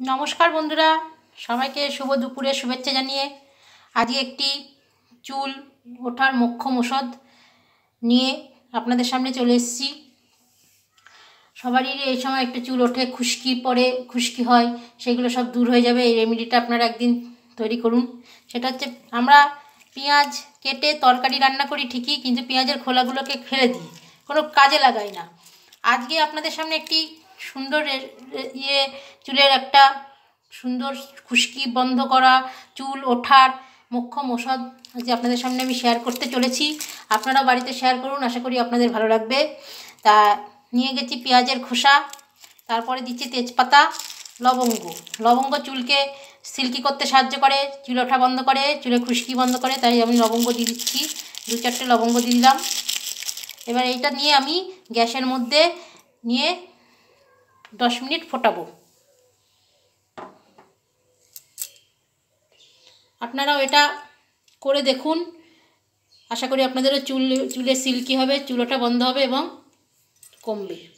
নমস্কার বন্ধুরা, সবাইকে শুভ দুপুরে শুভেচ্ছা জানিয়ে আজকে একটি চুল ওঠার মোক্ষম ওষুধ নিয়ে আপনাদের সামনে চলে এসেছি। সবারই এই সময় একটু চুল ওঠে, খুশকি পরে, খুশকি হয়, সেগুলো সব দূর হয়ে যাবে, এই রেমেডিটা আপনারা একদিন তৈরি করুন। সেটা হচ্ছে আমরা পেঁয়াজ কেটে তরকারি রান্না করি ঠিকই, কিন্তু পেঁয়াজের খোলাগুলোকে ফেলে দিই, কোনো কাজে লাগাই না। আজকে আপনাদের সামনে একটি সুন্দর ইয়ে চুলের একটা সুন্দর খুশকি বন্ধ করা, চুল ওঠার মোক্ষম ওষুধ আজকে আপনাদের সামনে আমি শেয়ার করতে চলেছি। আপনারাও বাড়িতে শেয়ার করুন, আশা করি আপনাদের ভালো লাগবে। তা, নিয়ে গেছি পেঁয়াজের খোসা, তারপরে দিচ্ছি তেজপাতা, লবঙ্গ। লবঙ্গ চুলকে সিল্কি করতে সাহায্য করে, চুল ওঠা বন্ধ করে, চুলে খুশকি বন্ধ করে, তাই আমি লবঙ্গ দিয়ে দিচ্ছি। দু চারটে লবঙ্গ দিয়ে দিলাম। এবার এইটা নিয়ে আমি গ্যাসের মধ্যে নিয়ে দশ মিনিট ফোটাবো। আপনারাও এটা করে দেখুন। আশা করি আপনাদেরও চুল চুলে সিল্কি হবে, চুলোটা বন্ধ হবে এবং কমবে।